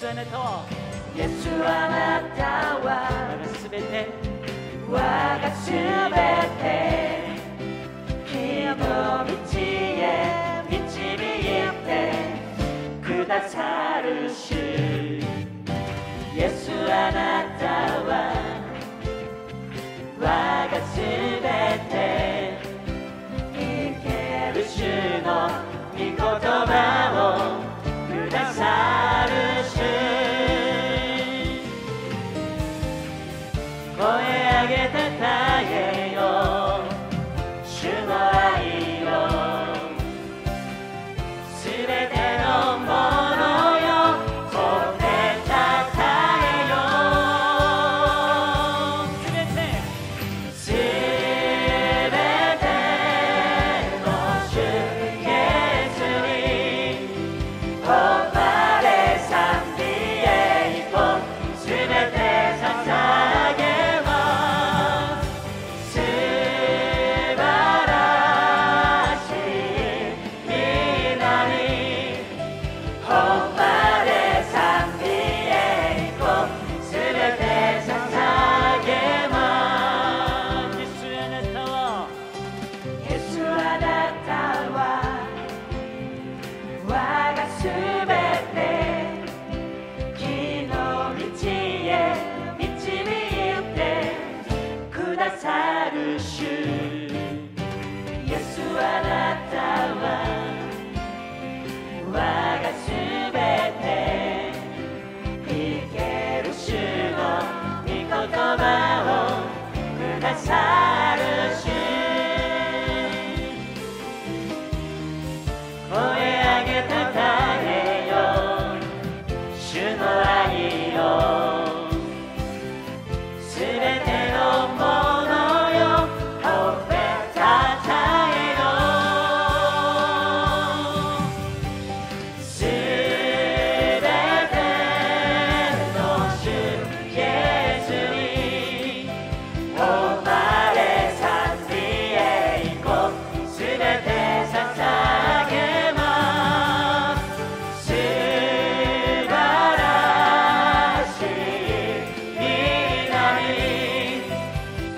예수 안에 더 예수 안나타와 가스베테 와 가스베테 기억도 믿지에 믿지미 예때 그다 사르시 예수 げてた